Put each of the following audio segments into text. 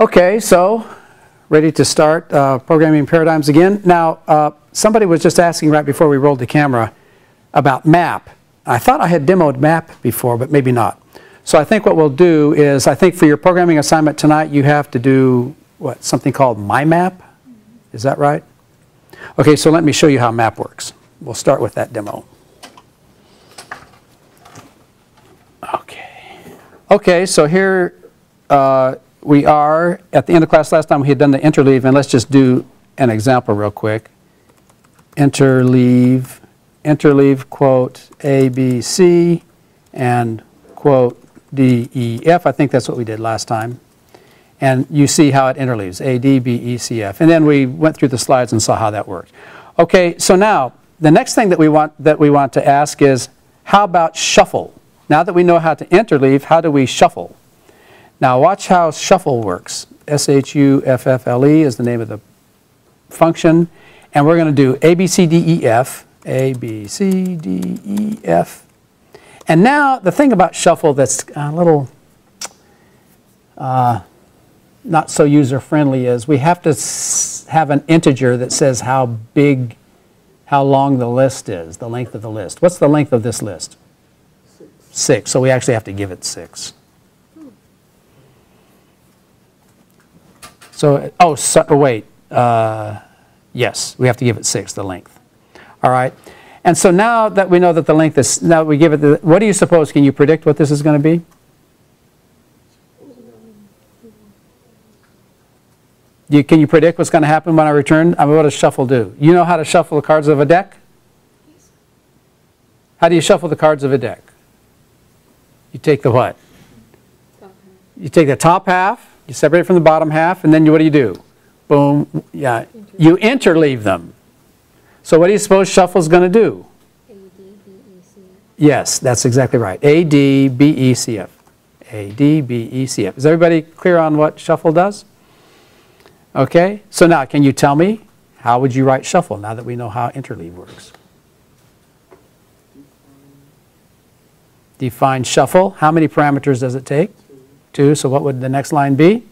Okay, so ready to start uh, programming paradigms again. Now, uh, somebody was just asking right before we rolled the camera about map. I thought I had demoed map before, but maybe not. So I think what we'll do is, I think for your programming assignment tonight, you have to do what something called MyMap. Is that right? Okay, so let me show you how map works. We'll start with that demo. Okay. Okay, so here uh, we are at the end of class last time we had done the interleave and let's just do an example real quick. Interleave, interleave quote A, B, C and quote D, E, F. I think that's what we did last time. And you see how it interleaves, A, D, B, E, C, F. And then we went through the slides and saw how that worked. Okay, so now the next thing that we want, that we want to ask is, how about shuffle? Now that we know how to interleave, how do we shuffle? Now watch how shuffle works. S-H-U-F-F-L-E is the name of the function. And we're going to do A, B, C, D, E, F. A, B, C, D, E, F. And now the thing about shuffle that's a little uh, not so user-friendly is we have to have an integer that says how big, how long the list is, the length of the list. What's the length of this list? Six. Six. So we actually have to give it six. So, oh, so, oh, wait. Uh, yes, we have to give it 6, the length. All right. And so now that we know that the length is, now we give it the, what do you suppose, can you predict what this is going to be? You, can you predict what's going to happen when I return? I mean, what does shuffle do? You know how to shuffle the cards of a deck? How do you shuffle the cards of a deck? You take the what? You take the top half, you separate from the bottom half, and then you, what do you do? Boom, yeah, you interleave them. So what do you suppose shuffle's going to do? A, D, B, E, C. Yes, that's exactly right. A, D, B, E, C, F. A, D, B, E, C, F. Is everybody clear on what shuffle does? Okay, so now can you tell me how would you write shuffle now that we know how interleave works? Define shuffle. How many parameters does it take? 2. So what would the next line be?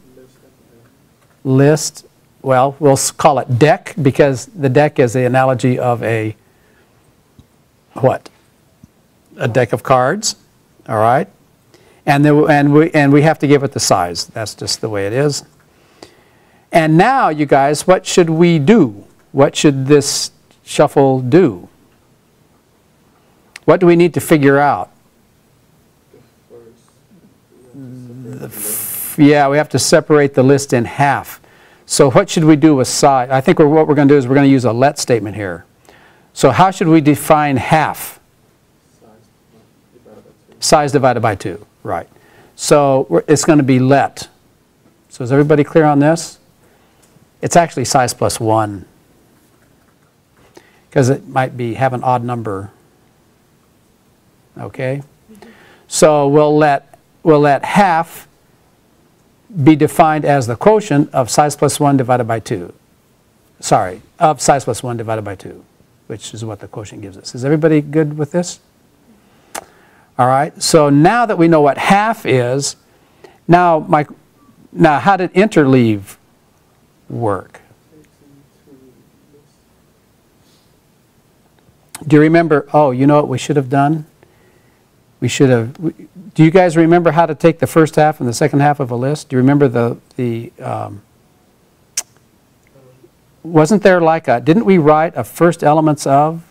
List. Well, we'll call it deck because the deck is the analogy of a what? A deck of cards. All right. And, there, and, we, and we have to give it the size. That's just the way it is. And now, you guys, what should we do? What should this shuffle do? What do we need to figure out? Yeah, we have to separate the list in half. So what should we do with size? I think we're, what we're going to do is we're going to use a let statement here. So how should we define half? Size divided by 2, right. So it's going to be let. So is everybody clear on this? It's actually size plus 1 because it might be have an odd number. Okay? So we'll let, we'll let half be defined as the quotient of size plus 1 divided by 2. Sorry, of size plus 1 divided by 2, which is what the quotient gives us. Is everybody good with this? All right, so now that we know what half is, now, my, now how did interleave work? Do you remember, oh, you know what we should have done? We should have, do you guys remember how to take the first half and the second half of a list? Do you remember the, the um, wasn't there like a, didn't we write a first elements of?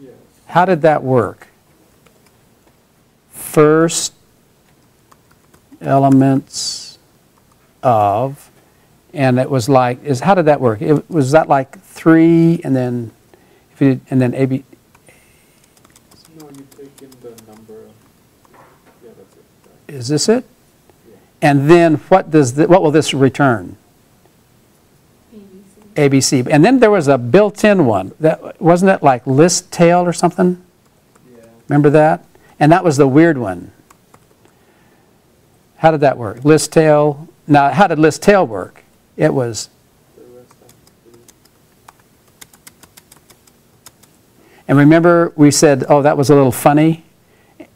Yes. How did that work? First elements of, and it was like, is how did that work? It, was that like three and then, if you did, and then AB, Is this it? And then what does the, what will this return? ABC. ABC. And then there was a built-in one. That wasn't it like list tail or something? Yeah. Remember that? And that was the weird one. How did that work? List tail. Now, how did list tail work? It was And remember we said, oh, that was a little funny.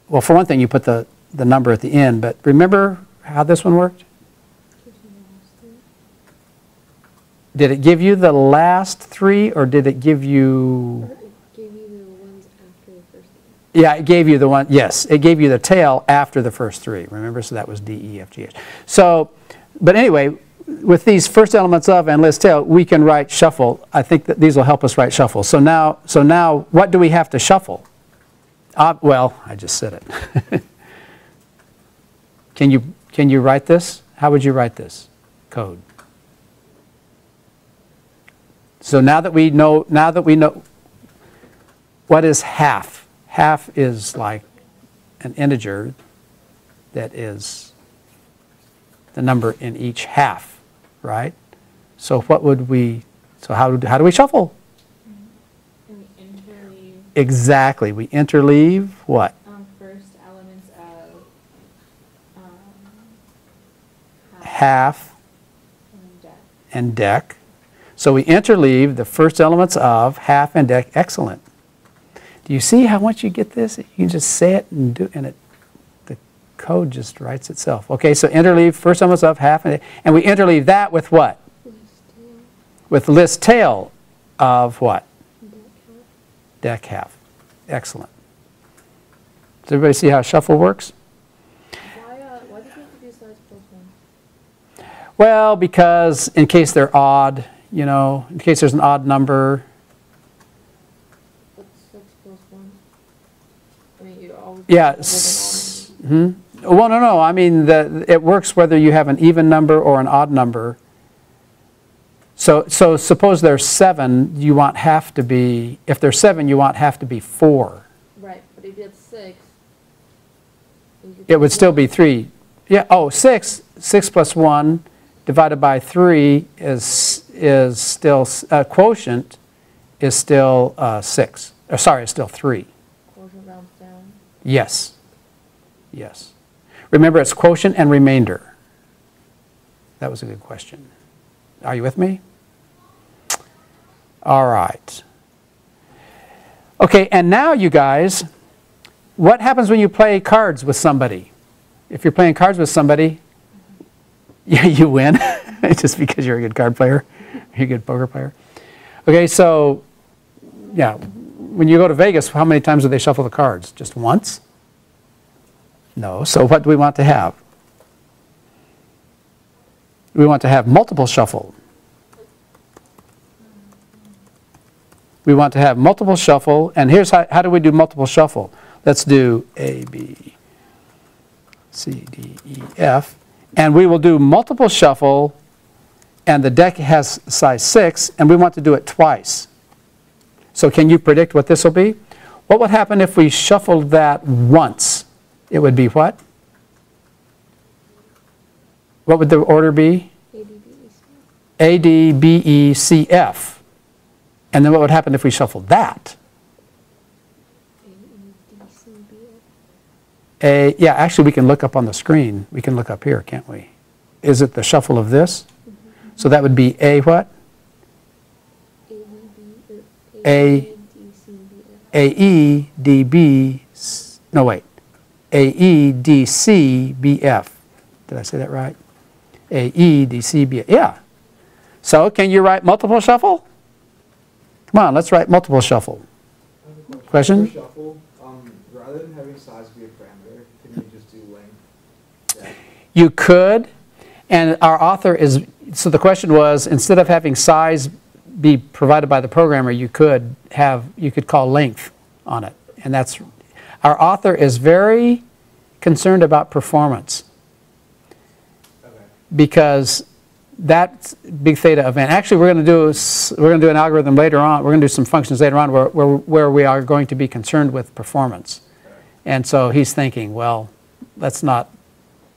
Well, for one thing, you put the the number at the end, but remember how this one worked? Did it give you the last three, or did it give you... Yeah, it gave you the one, yes, it gave you the tail after the first three, remember? So that was D, E, F, G, H. So, but anyway, with these first elements of and list tail, we can write shuffle. I think that these will help us write shuffle. So now, so now what do we have to shuffle? Uh, well, I just said it. Can you, can you write this? How would you write this code? So now that we know, now that we know, what is half? Half is like an integer that is the number in each half, right? So what would we, so how, do- how do we shuffle? We interleave Exactly, we interleave what? um, first elements of um, Half and deck. So we interleave the first elements of half and deck. Excellent. Do you see how once you get this, you can just say it and do, and it, the code just writes itself. Okay, so interleave first elements of half and, and we interleave that with what? List With list tail of what? deck half. Deck half. Excellent. Does everybody see how shuffle works? Why, uh, why did you have to do size plus one? Well, because in case they're odd, you know, in case there's an odd number, What's six plus one? I mean. Yeah. hmm? Well, no, no, I mean, the, it works whether you have an even number or an odd number. So, so suppose there's seven, you want half to be, if there's seven, you want half to be four. Right, but if you had six. It would still be three. Yeah, oh, six, six plus one divided by three is, is still, uh, quotient is still uh, six. Uh, Sorry, it's still three. Quotient rounds down. Yes. Yes. Remember, it's quotient and remainder. That was a good question. Are you with me? All right. Okay, and now you guys, what happens when you play cards with somebody? If you're playing cards with somebody, yeah, you win just because you're a good card player, you're a good poker player. Okay, so yeah, when you go to Vegas, how many times do they shuffle the cards? Just once? No. So what do we want to have? We want to have multiple shuffle. We want to have multiple shuffle, and here's how, how do we do multiple shuffle? Let's do A, B, C, D, E, F, and we will do multiple shuffle, and the deck has size 6, and we want to do it twice. So can you predict what this will be? What would happen if we shuffled that once? It would be what? What would the order be? A, D, B, E, C, F. And then what would happen if we shuffled that? A, E, D, C, B, F. A, yeah, actually, we can look up on the screen. We can look up here, can't we? Is it the shuffle of this? So that would be A what? A, A- D, C, B, F. A, E, D, B, no, wait. A, E, D, C, B, F. Did I say that right? A, E, D, C, B, F. Yeah. So can you write multiple shuffle? Come on, let's write multiple shuffle. I Question? Shuffle, um, rather than having size be a parameter, can you just do length? Yeah. You could, and our author is, so the question was, instead of having size be provided by the programmer, you could have, you could call length on it. And that's, our author is very concerned about performance because that big theta event, actually, we're going to do, we're going to do an algorithm later on, we're going to do some functions later on where, where, where we are going to be concerned with performance. And so he's thinking, well, let's not,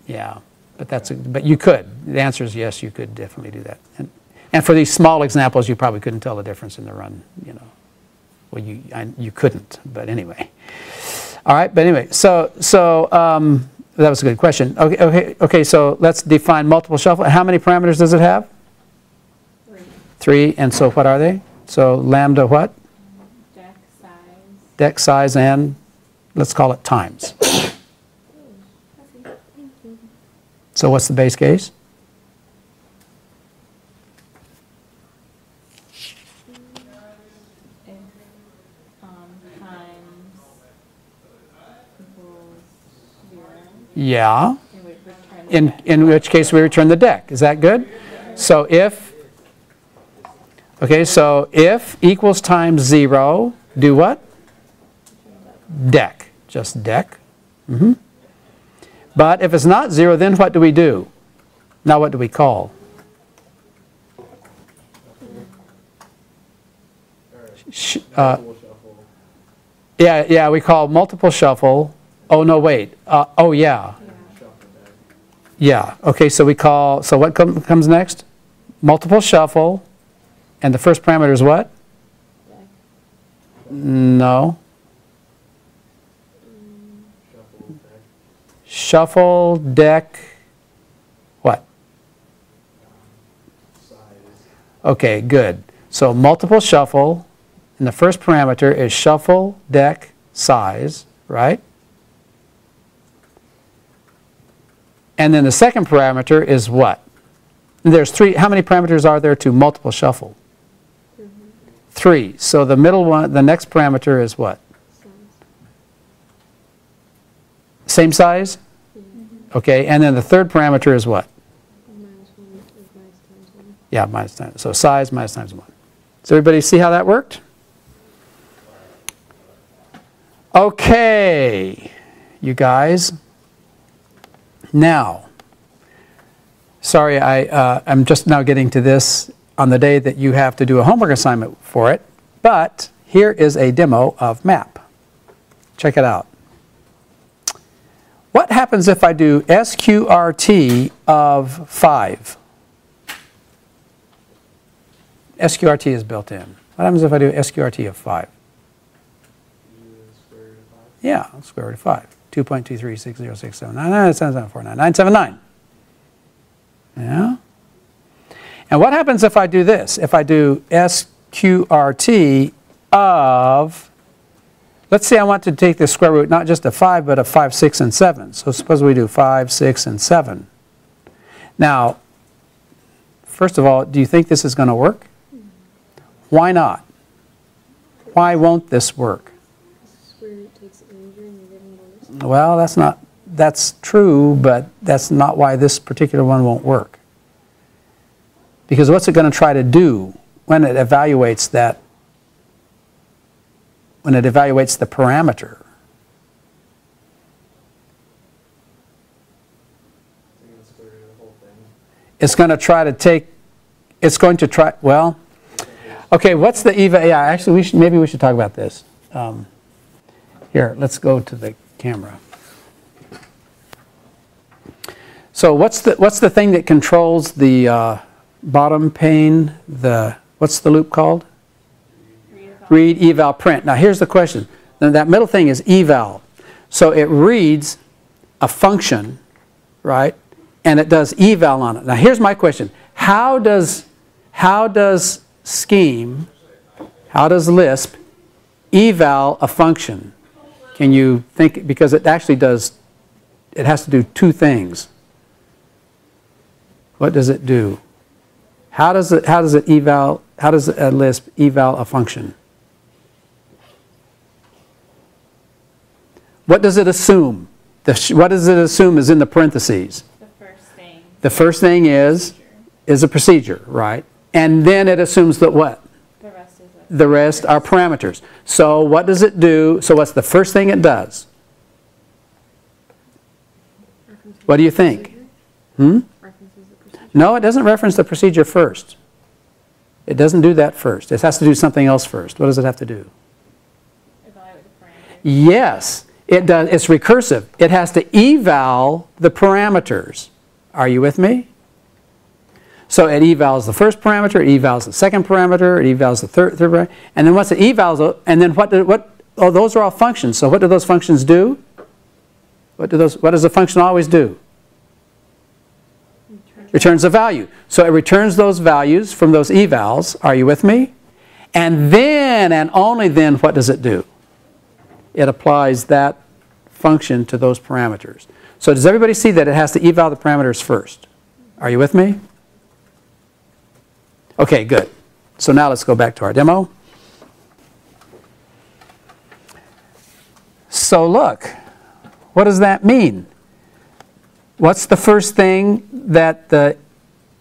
yeah, but that's, a- but you could. The answer is yes, you could definitely do that. And, and for these small examples, you probably couldn't tell the difference in the run, you know. Well, you, I, you couldn't, but anyway. All right, but anyway, so, so um, that was a good question. Okay, okay, okay, so let's define multiple shuffle. How many parameters does it have? Three. Three, and so what are they? So lambda what? Deck size. Deck size and, let's call it times. So what's the base case? Yeah. In, in which case we return the deck. Is that good? So if, okay, so if equals times 0, do what? Deck. Just deck. Mm -hmm. But if it's not 0, then what do we do? Now what do we call? Uh, Yeah, yeah, we call multiple shuffle. Oh, no, wait. Uh, Oh, yeah. Yeah, okay, so we call, so what com- comes next? Multiple shuffle, and the first parameter is what? No. Shuffle deck. Shuffle, deck, what? Okay, good. So multiple shuffle, and the first parameter is shuffle, deck, size, right? And then the second parameter is what? There's three, how many parameters are there to multiple shuffle? Mm-hmm. Three. So the middle one, the next parameter is what? Size. Same size? Okay, and then the third parameter is what? Minus one is minus times one. Yeah, minus times, so size minus times 1. Does everybody see how that worked? Okay, you guys. Now, sorry, I, uh, I'm just now getting to this on the day that you have to do a homework assignment for it, but here is a demo of MAP. Check it out. What happens if I do SQRT of 5? SQRT is built in. What happens if I do SQRT of 5? U is square root of five. Yeah, square root of 5. 2.23606799749. Yeah? And what happens if I do this? If I do SQRT of, let's say I want to take the square root not just of 5, but of 5, 6, and 7. So suppose we do 5, 6, and 7. Now, first of all, do you think this is going to work? Why not? Why won't this work? Well, that's not, that's true, but that's not why this particular one won't work. Because what's it going to try to do when it evaluates that, when it evaluates the parameter? It's going to try to take, it's going to try, well, okay, what's the eva, yeah, actually, we should, maybe we should talk about this. Um, Here, let's go to the camera. So what's the, what's the thing that controls the uh, bottom pane, the, what's the loop called? Read, eval, print. Now here's the question. Now that middle thing is eval. So it reads a function, right? And it does eval on it. Now here's my question. How does, how does Scheme, how does Lisp eval a function? Can you think, because it actually does, it has to do two things. What does it do? How does it, how does it eval, how does a Lisp eval a function? What does it assume? The, what does it assume is in the parentheses? The first thing. The first thing is, is a procedure, right? And then it assumes that what? The rest is a. The rest are parameters. So what does it do? So what's the first thing it does? What do you think? Hmm? Procedure. No, it doesn't reference the procedure first. It doesn't do that first. It has to do something else first. What does it have to do? Evaluate the parameters. Yes, it does. It's recursive. It has to eval the parameters. Are you with me? So it evals the first parameter, it evals the second parameter, it evals the third, third parameter, and then once it evals, and then what, do, what, oh, those are all functions. So what do those functions do? What, do those, what does a function always do? Returns a value. So it returns those values from those evals. Are you with me? And then, and only then, what does it do? It applies that function to those parameters. So does everybody see that it has to eval the parameters first? Are you with me? Okay, good. So now let's go back to our demo. So look, what does that mean? what's the first thing that the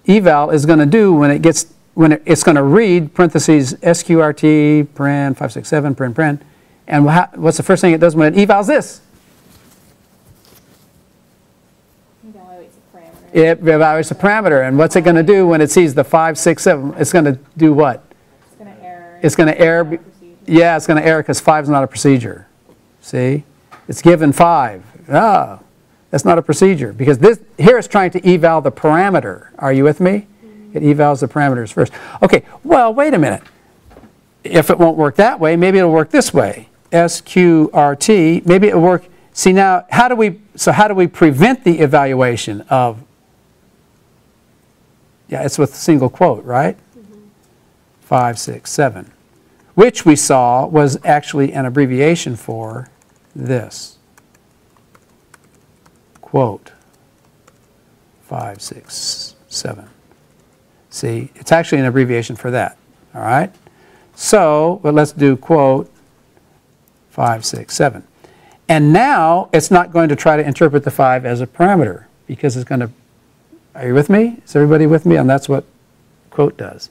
eval is going to do when it gets, when it, it's going to read parentheses SQRT, paren, 567, paren, paren, and what's the first thing it does when it evals this? Evaluates a parameter. It evaluates a parameter, and what's it going to do when it sees the 567? It's going to do what? It's gonna error. It's going to error, yeah, it's going to error because 5 is not a procedure. See? It's given 5. Ah, that's not a procedure, because this, here it's trying to eval the parameter. Are you with me? It evals the parameters first. Okay, well, wait a minute. If it won't work that way, maybe it'll work this way. SQRT, maybe it'll work, see now, how do we, so how do we prevent the evaluation of, yeah, it's with single quote, right? Mm-hmm. Five, six, seven, which we saw was actually an abbreviation for this. Quote, five, six, seven. See, it's actually an abbreviation for that, all right? So, but let's do quote, five, six, seven. And now, it's not going to try to interpret the five as a parameter, because it's going to, are you with me? Is everybody with me? And that's what quote does.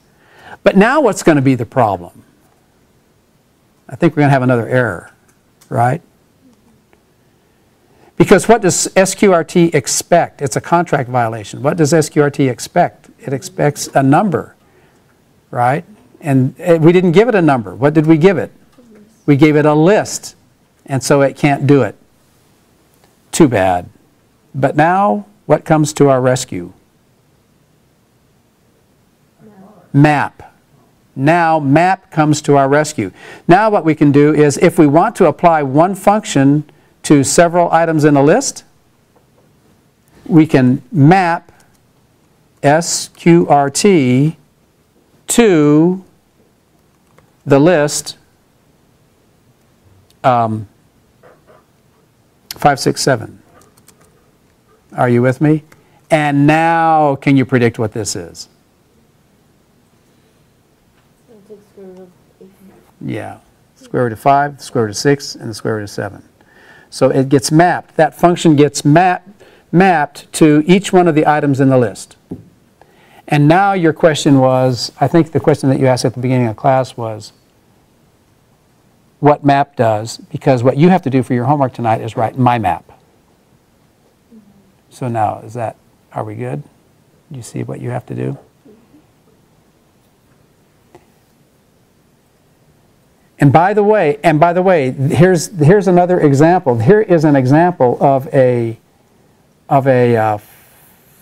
But now what's going to be the problem? I think we're going to have another error, right? Because what does SQRT expect? It's a contract violation. What does SQRT expect? It expects a number, right? And eh, we didn't give it a number. What did we give it? We gave it a list, and so it can't do it. Too bad. But now, what comes to our rescue? Map. Now map comes to our rescue. Now what we can do is if we want to apply one function to several items in a list, we can map SQRT to the list um, 567. Are you with me? And now can you predict what this is? Yeah, square root of 5, square root of 6, and the square root of 7. So it gets mapped. That function gets map, mapped to each one of the items in the list. And now your question was, I think the question that you asked at the beginning of class was, what map does, because what you have to do for your homework tonight is write my map. So now, is that, are we good? Do you see what you have to do? And by the way, and by the way, here's, here's another example. Here is an example of a, of a uh,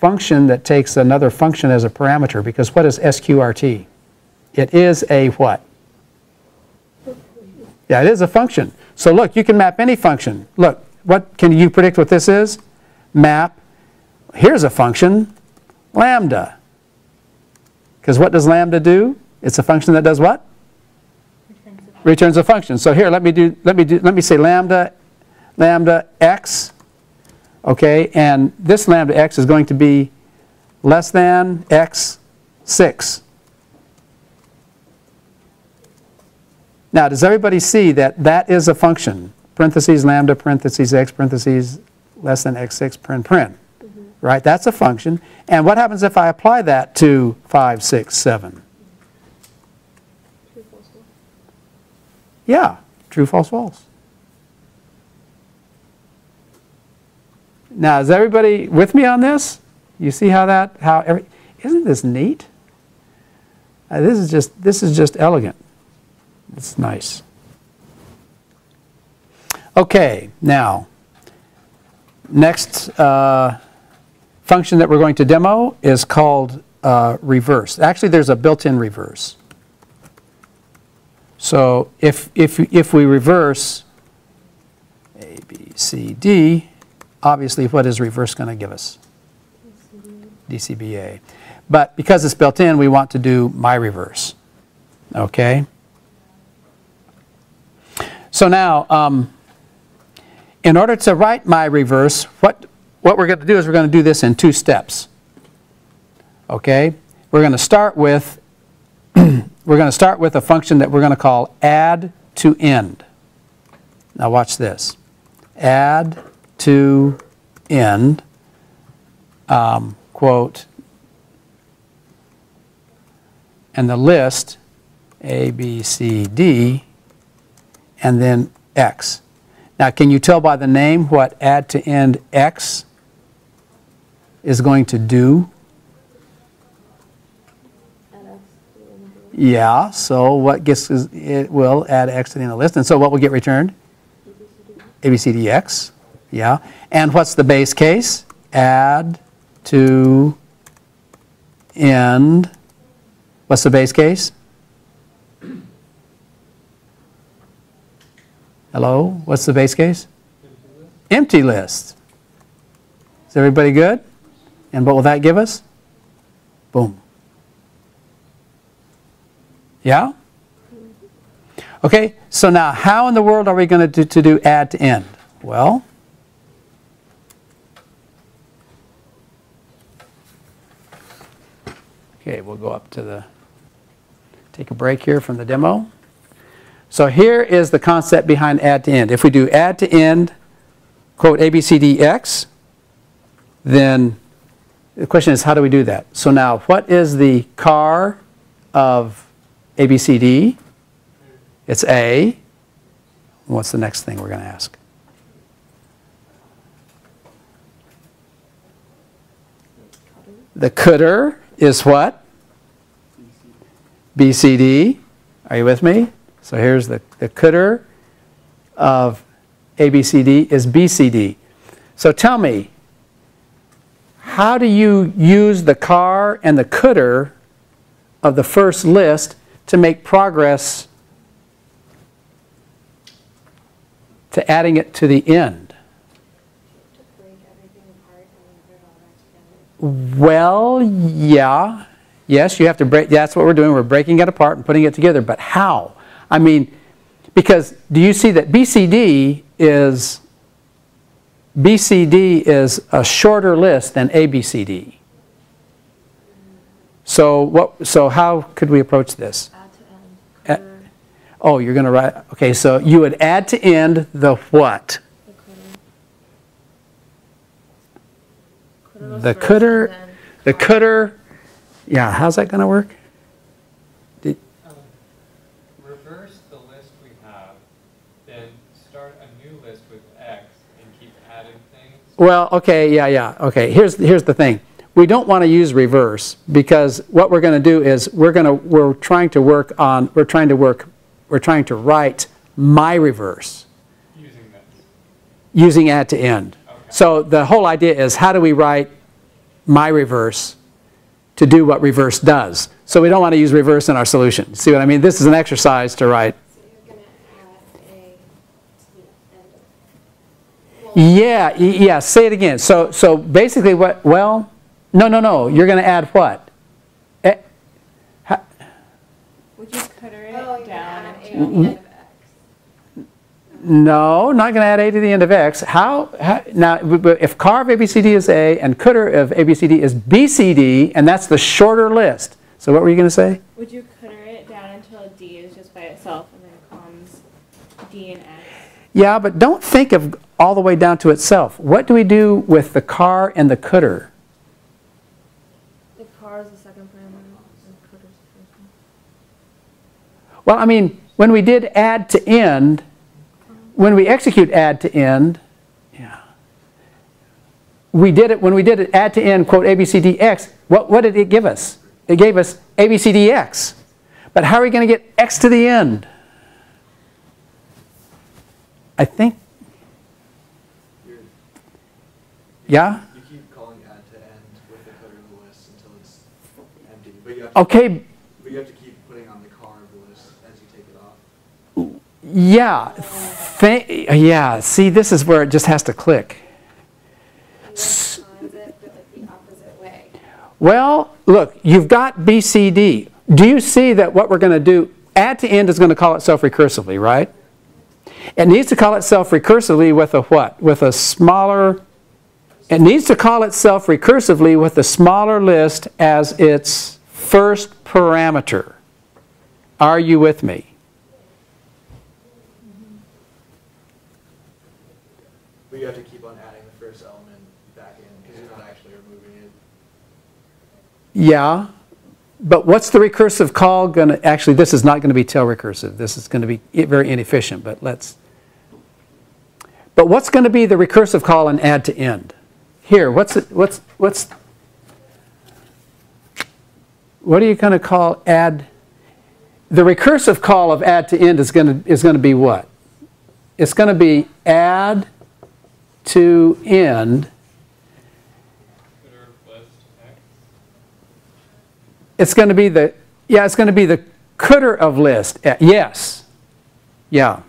function that takes another function as a parameter, because what is SQRT? It is a what? Yeah, it is a function. So look, you can map any function. Look, what can you predict what this is? Map. Here's a function, lambda. Because what does lambda do? It's a function that does what? Returns a function. So here, let me do, let me do, let me say lambda, lambda x, okay, and this lambda x is going to be less than x 6. Now, does everybody see that that is a function? Parentheses lambda, parentheses x, parentheses less than x6, paren, paren. Right? That's a function. And what happens if I apply that to 5, 6, 7? True, false, false. Yeah, true, false, false. Now, is everybody with me on this? You see how that, how every, isn't this neat? Uh, this is just, this is just elegant. It's nice. Okay, now, next uh, function that we're going to demo is called uh, reverse. Actually, there's a built-in reverse. So if, if, if we reverse A, B, C, D, obviously what is reverse going to give us? DCBA. But because it's built in, we want to do my reverse. Okay? So now, um, in order to write my reverse, what, what we're going to do is we're going to do this in two steps. Okay? We're going to start with we're going to start with a function that we're going to call add to end. Now watch this. Add to end. um, quote, and the list, A, B, C, D, and then X. Now, can you tell by the name what add to end X is going to do? Yeah, so what gets, is- it will add X to the end of the list, and so what will get returned? ABCDX, yeah. And what's the base case? Add to end, what's the base case? Hello, what's the base case? Empty list. Is everybody good? And what will that give us? Boom. Yeah? Okay, so now how in the world are we going to do, to do add to end? Well, okay, we'll go up to the, take a break here from the demo. So here is the concept behind add to end. If we do add to end, quote ABCDX, then the question is how do we do that? So now what is the car of ABCD? It's A. What's the next thing we're going to ask? The cdr is what? BCD. Are you with me? So here's the, the cdr of ABCD is BCD. So tell me, how do you use the car and the cdr of the first list to make progress to adding it to the end? Well, yeah. Yes, you have to break, that's what we're doing. We're breaking it apart and putting it together. But how? I mean, because do you see that BCD is BCD is a shorter list than ABCD. So what so how could we approach this? Add to end. Oh, you're going to write Okay, so you would add to end the what? the. Cdr The first, cdr- and then The cdr Yeah, how's that going to work? Um, Reverse the list we have, then start a new list with X and keep adding things. Well, okay, yeah, yeah, okay. Here's, here's the thing. We don't want to use reverse because what we're going to do is we're going to, we're trying to work on, we're trying to work, we're trying to write my reverse Using this. using add to end. Okay. So the whole idea is how do we write my reverse to do what reverse does? So we don't want to use reverse in our solution. See what I mean? This is an exercise to write. So you're gonna add a to the end of. Well, Yeah, yeah, say it again. So, so basically what, well, no, no, no, you're going to add what? Eh, ha- Would you cdr it Oh, down gonna add a into? on the end of X. No, not going to add a to the end of x. How, how now, b- b- if car of ABCD is A and cdr of ABCD is BCD, and that's the shorter list. So what were you going to say? Would you cdr it down until D is just by itself and then comes D and X? Yeah, but don't think of all the way down to itself. What do we do with the car and the cdr? The car is the second parameter, and cdr's the first one. Well, I mean, when we did add to end, when we execute add to end, yeah, we did it when we did it add to end quote ABCDX. What what did it give us? It gave us ABCDX. But how are we going to get X to the end? I think, You're, yeah. you keep calling add to end with the code of the list until it's empty, but you have to, Okay, but you have to keep putting on the car of the list as you take it off. yeah, Thi- yeah. See, this is where it just has to click. And it, like the opposite way. Well, look, you've got BCD. Do you see that what we're going to do, add to end is going to call itself recursively, right? It needs to call itself recursively with a what? With a smaller, it needs to call itself recursively with a smaller list as its first parameter. Are you with me? But you have to keep on adding the first element back in, because you're not actually removing it. Yeah, but what's the recursive call going to, actually, this is not going to be tail recursive. This is going to be very inefficient, but let's, but what's going to be the recursive call in add to end? Here, what's, it- what's, what's, what are you going to call add? The recursive call of add to end is going to, is going to be what? It's going to be add to end Cdr of list X. It's going to be the, yeah, it's going to be the cdr of list. Uh, Yes. Yeah.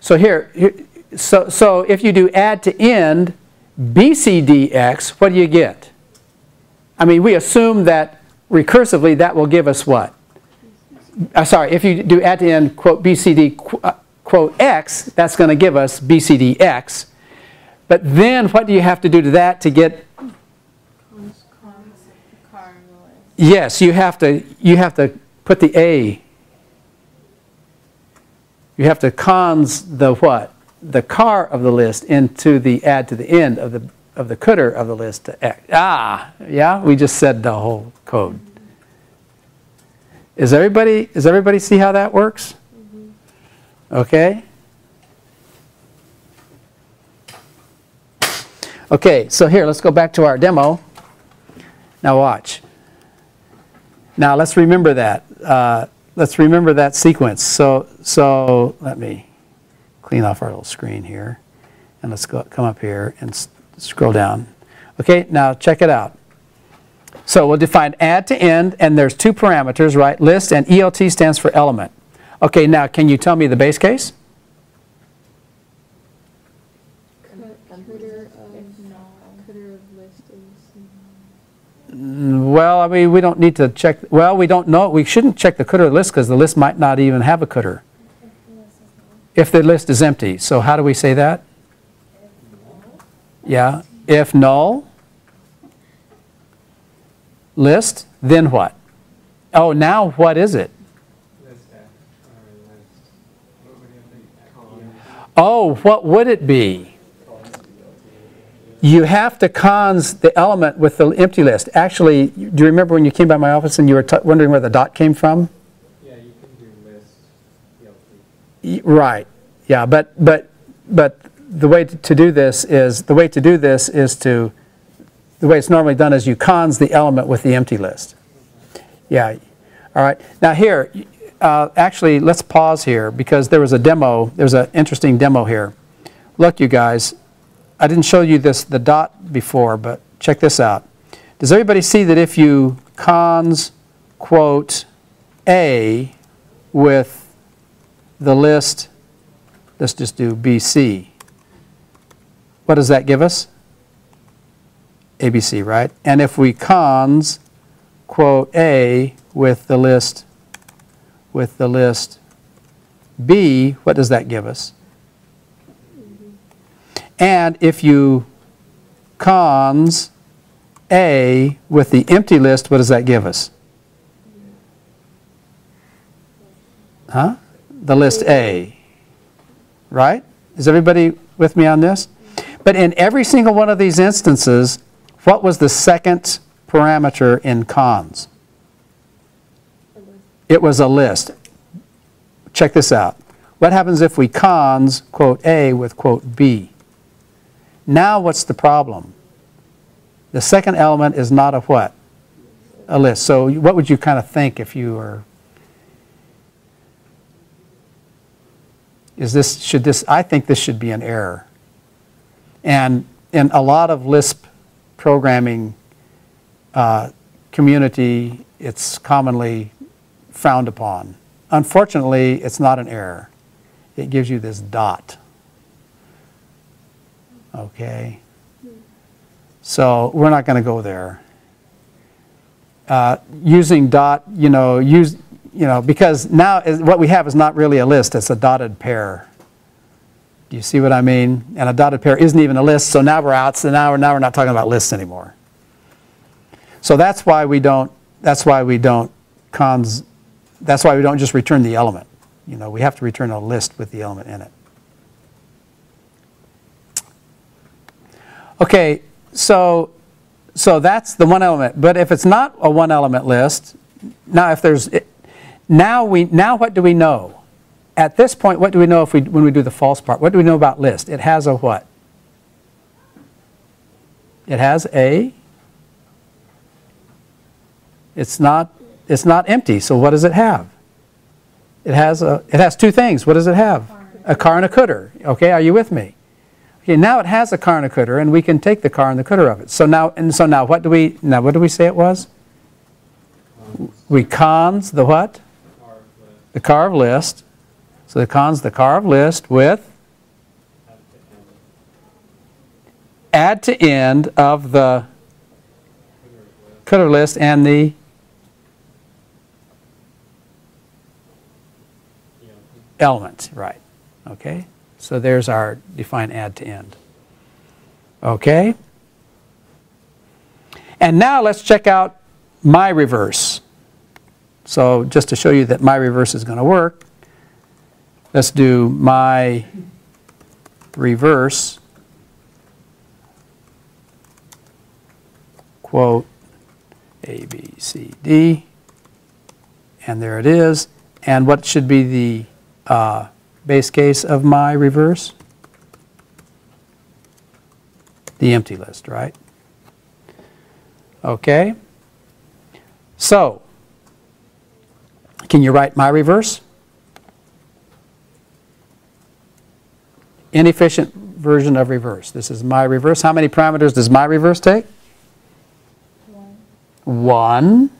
So here, so, so if you do add to end BCDX, what do you get? I mean, we assume that recursively that will give us what? Uh, sorry, if you do add to end quote BCD uh, quote X, that's going to give us BCDX. But then what do you have to do to that to get, Cons, car on the list. yes, you have to, you have to put the A. You have to cons the what? The car of the list into the add to the end of the, of the cdr of the list to X. Ah, yeah, we just said the whole code. Is everybody, does everybody see how that works? Okay? Okay, so here, let's go back to our demo. Now watch. Now let's remember that. Uh, let's remember that sequence. So, so let me clean off our little screen here. And let's go, come up here and scroll down. Okay, now check it out. So we'll define add to end, and there's two parameters, right? List and ELT stands for element. Okay, now can you tell me the base case? Cdr of, If no. cdr of list is, Mm, Well, I mean, we don't need to check, well, we don't know, we shouldn't check the cdr list because the list might not even have a cdr if the list is empty. So how do we say that? Yeah, if null, list, then what? Oh, now what is it? Oh, what would it be? You have to cons the element with the empty list. Actually, do you remember when you came by my office and you were t- wondering where the dot came from? Yeah, you can do list Right, yeah, but, but, but the way to to do this is, the way to do this is to, the way it's normally done is you cons the element with the empty list. Yeah, all right. Now here, uh, actually, let's pause here because there was a demo, there's an interesting demo here. Look, you guys, I didn't show you this, the dot before, but check this out. Does everybody see that if you cons, quote, A with the list, let's just do BC. What does that give us? ABC, right? And if we cons, quote, A with the list, with the list B, what does that give us? And if you cons A with the empty list, what does that give us? Huh? The list A, right? Is everybody with me on this? But in every single one of these instances, what was the second parameter in cons? It was a list. Check this out. What happens if we cons quote A with quote B? Now what's the problem? The second element is not a what? A list. So what would you kind of think if you were, is this, should this, I think this should be an error. And in a lot of Lisp programming uh, community, it's commonly frowned upon. Unfortunately, it's not an error. It gives you this dot. Okay? So we're not going to go there. Uh, using dot, you know, use, you know, because now what we have is not really a list, it's a dotted pair. Do you see what I mean? And a dotted pair isn't even a list, so now we're out, so now we're, now we're not talking about lists anymore. So that's why we don't, that's why we don't cons, that's why we don't just return the element. You know, we have to return a list with the element in it. Okay, so, so that's the one element. But if it's not a one element list, now if there's, now we, now what do we know? At this point, what do we know if we, when we do the false part? What do we know about list? It has a what? It has a, it's not, it's not empty, so what does it have? It has a, it has two things. What does it have? A car and a cdr. Okay, are you with me? Okay, now it has a car and a cdr, and we can take the car and the cdr of it. So now, and so now, what do we, now what do we say it was? We cons the what? The car of list. So the cons the car of list with add to end, of the cdr list and the element, right. Okay, so there's our define add to end. Okay? And now let's check out my reverse. So just to show you that my reverse is going to work, let's do my reverse quote A, B, C, D, and there it is. And what should be the uh, base case of my reverse? The empty list, right? Okay. So, can you write my reverse? Inefficient version of reverse. This is my reverse. How many parameters does my reverse take? One. One.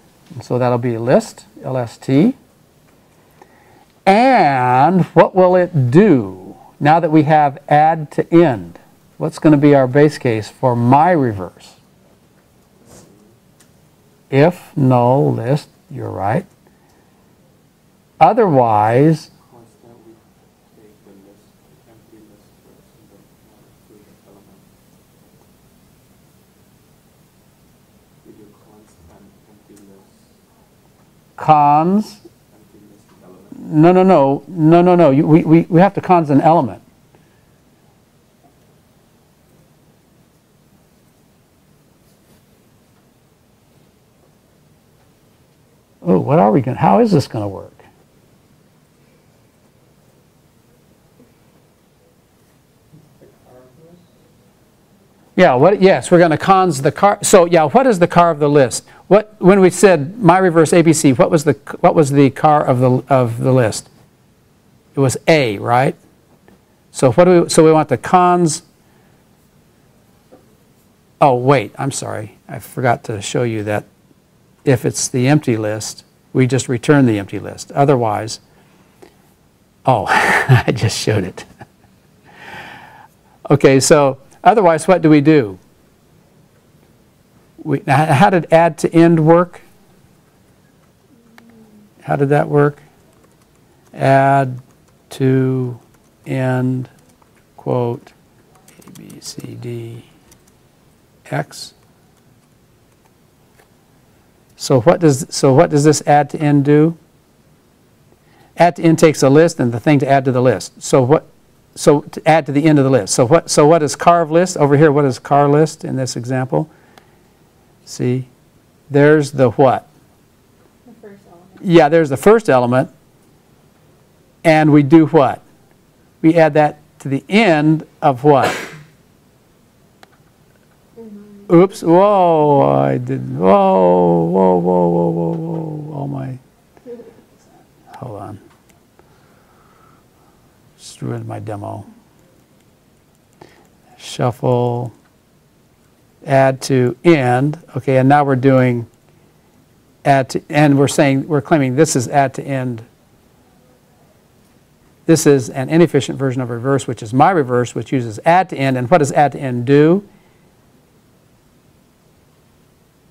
So that'll be a list, LST. And what will it do now that we have add to end? What's going to be our base case for my reverse? If null list, you're right. Otherwise, cons. No, no, no, no, no, no, we, we, we have to cons an element. Oh, what are we going, how is this going to work? the car list, Yeah, what, yes, we're going to cons the car, so yeah, what is the car of the list? What, when we said my reverse ABC, what was the, what was the car of the, of the list? It was A, right? So what do we, so we want the cons, oh, wait, I'm sorry, I forgot to show you that if it's the empty list, we just return the empty list. Otherwise, oh, I just showed it. Okay, so otherwise, what do we do? We, how did add to end work? How did that work? Add to end, quote, A, B, C, D, X. So what does, so what does this add to end do? Add to end takes a list and the thing to add to the list. So what, so to add to the end of the list. So what, so what is carve list? Over here, what is car list in this example? See, there's the what? The first element. Yeah, there's the first element. And we do what? We add that to the end of what? Mm-hmm. Oops, whoa, I did, whoa, whoa, whoa, whoa, whoa, whoa, oh my. Hold on. Just ruined my demo. Shuffle, add to end, okay, and now we're doing add to, and we're saying, we're claiming this is add to end. This is an inefficient version of reverse, which is my reverse, which uses add to end. And what does add to end do?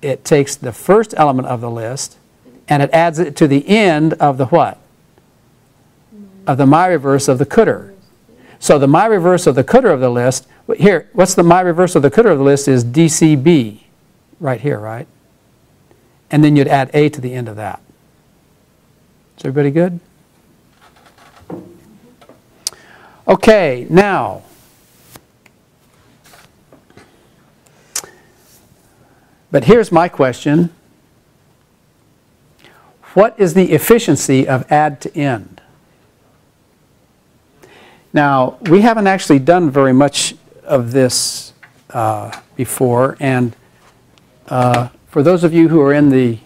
It takes the first element of the list and it adds it to the end of the what? Of the my reverse of the cdr. So the my reverse of the cdr of the list, here, what's the my reverse of the cdr of the list is DCB, right here, right? And then you'd add A to the end of that. Is everybody good? Okay, now. But here's my question. What is the efficiency of add to end? Now, we haven't actually done very much of this uh, before, and uh, for those of you who are in the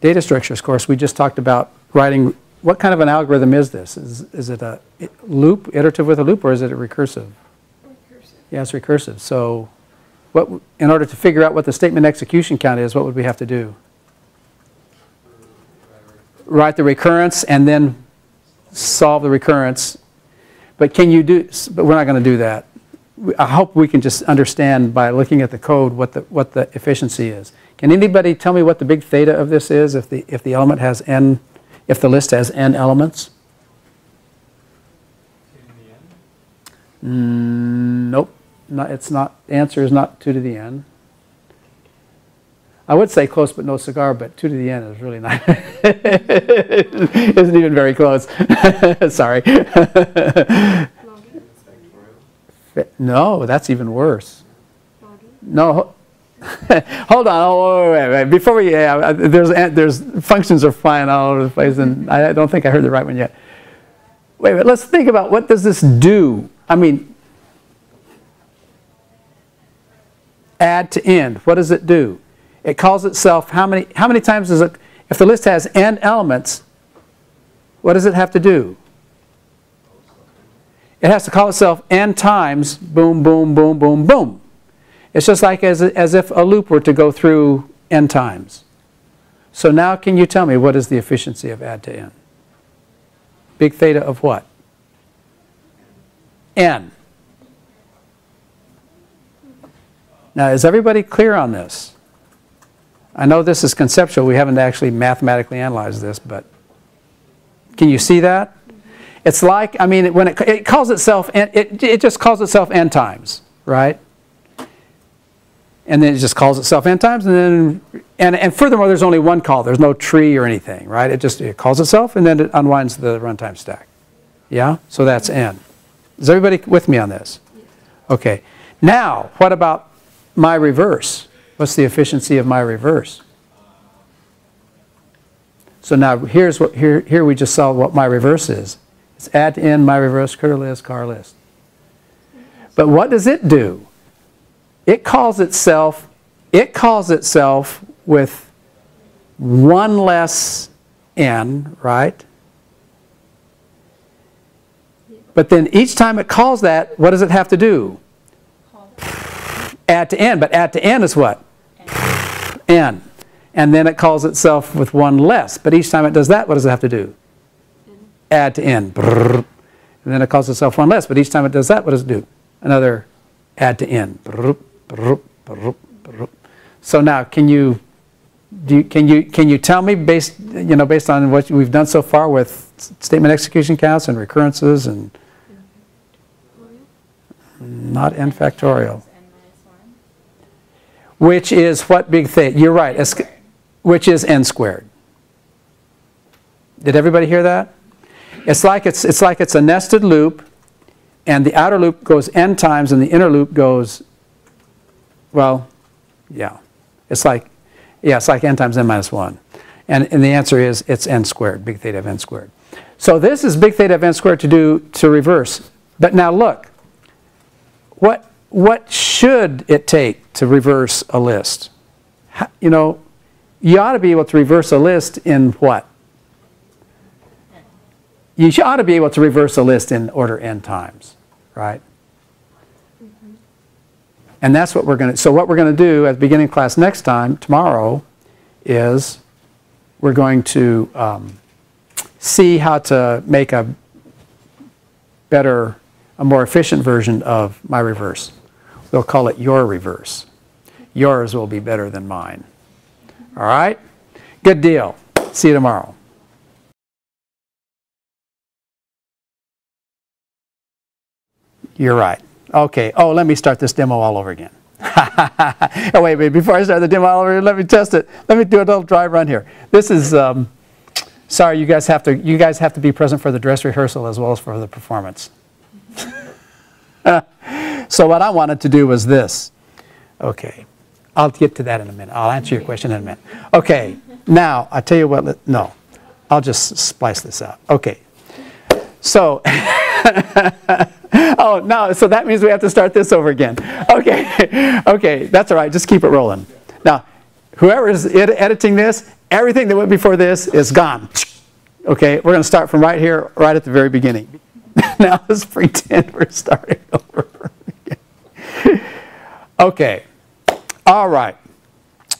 data structures course, we just talked about writing, what kind of an algorithm is this? Is, is it a loop, iterative with a loop, or is it a recursive? Recursive. Yeah, it's recursive. So what, in order to figure out what the statement execution count is, what would we have to do? Write the recurrence and then solve the recurrence. But can you do, but we're not going to do that. I hope we can just understand by looking at the code what the, what the efficiency is. Can anybody tell me what the big theta of this is if the, if the element has n, if the list has n elements? Nope, not, it's not, answer is not 2 to the n. I would say close but no cigar, but 2 to the end is really not, isn't even very close. Sorry. No, that's even worse. No, hold on, oh, wait, wait, wait. Before we, yeah, uh, there's, there's, functions are flying all over the place, and I don't think I heard the right one yet. Wait, wait, let's think about what does this do? I mean, add to end, what does it do? It calls itself, how many, how many times does it, if the list has n elements, what does it have to do? It has to call itself n times, boom, boom, boom, boom, boom. It's just like as, as if a loop were to go through n times. So now can you tell me what is the efficiency of add to end? Big theta of what? n. Now, is everybody clear on this? I know this is conceptual. We haven't actually mathematically analyzed this, but can you see that? It's like, I mean, when it, it calls itself, n- it, it just calls itself n times, right? And then it just calls itself n times, and then, and, and furthermore, there's only one call. There's no tree or anything, right? It just it calls itself, and then it unwinds the runtime stack. Yeah? So that's n. Is everybody with me on this? Okay. Now, what about my reverse? What's the efficiency of my reverse? So now here's what here here we just saw what my reverse is. It's add to end my reverse cdr list car list. But what does it do? It calls itself it calls itself with one less n, right? But then each time it calls that, what does it have to do? Add to end, but add to end is what? N. And then it calls itself with one less. But each time it does that, what does it have to do? Add to end. Brrr. And then it calls itself one less. But each time it does that, what does it do? Another add to end. Brrr, brrr, brrr. So now, can you, do you, can you, can you tell me based, you know, based on what we've done so far with statement execution counts and recurrences and not n factorial? Which is what big theta? You're right. Which is n squared. Did everybody hear that? It's like it's, it's like it's a nested loop, and the outer loop goes n times, and the inner loop goes, well, yeah. It's like, yeah, it's like n times n minus 1. And, and the answer is it's n squared, big theta of n squared. So this is big theta of n squared to do, to reverse. But now look, what, what should it take to reverse a list? You know, you ought to be able to reverse a list in what? You ought to be able to reverse a list in order n times, right? And that's what we're going to, so what we're going to do at the beginning of class next time, tomorrow, is we're going to um, see how to make a better, a more efficient version of my reverse. We'll call it your reverse. Yours will be better than mine. All right? Good deal. See you tomorrow. You're right. Okay. Oh, let me start this demo all over again. oh, wait, wait. Before I start the demo all over, let me test it. Let me do a little dry run here. This is um, sorry, you guys have to, you guys have to be present for the dress rehearsal as well as for the performance. So what I wanted to do was this. Okay, I'll get to that in a minute. I'll answer your question in a minute. Okay, now, I tell you what, no, I'll just splice this out. Okay. So, oh, no, so that means we have to start this over again. Okay, okay, that's all right, just keep it rolling. Now, whoever is ed- editing this, everything that went before this is gone. Okay, we're going to start from right here, right at the very beginning. Now, let's pretend we're starting over. Okay, all right.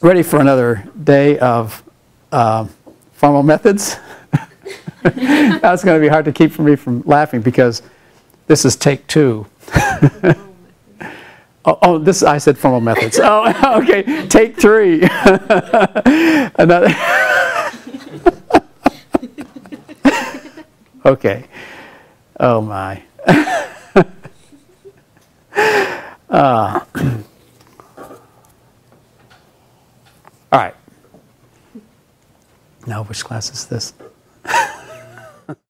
Ready for another day of uh, formal methods? That's going to be hard to keep from me from laughing because this is take two. Oh, oh, this, I said formal methods. Oh, okay, take three. Another. Okay. Oh, my. Uh, All right. Now, which class is this?